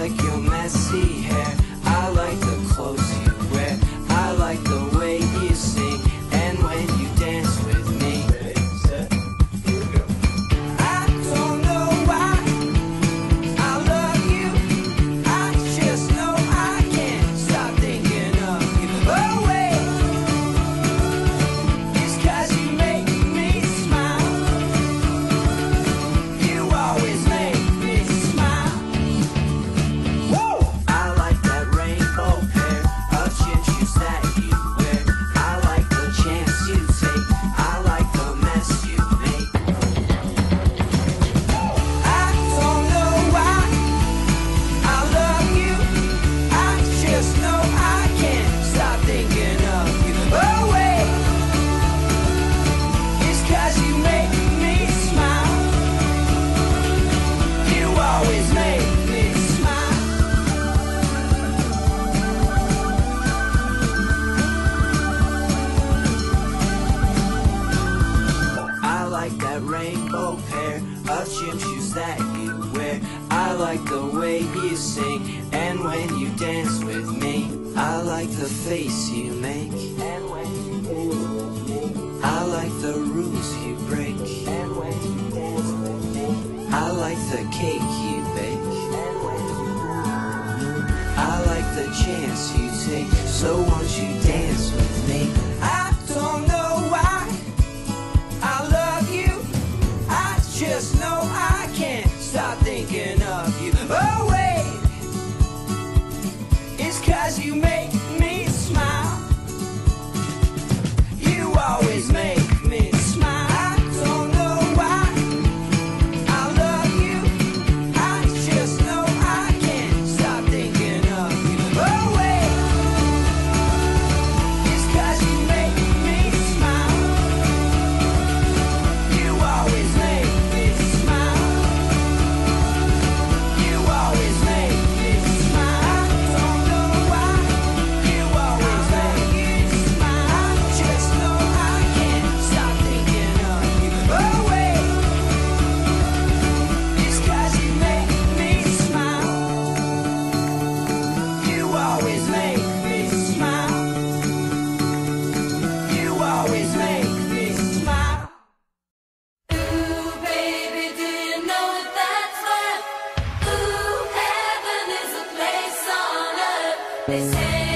like you're messy. like the way you sing And when you dance with me. I like the face you make And when you dance with me. I like the rules you break And when you dance with me. I like the cake you bake And when you dance. With me I like the chance you take So won't you dance with me? I don't know why I love you. I just know I aparecer.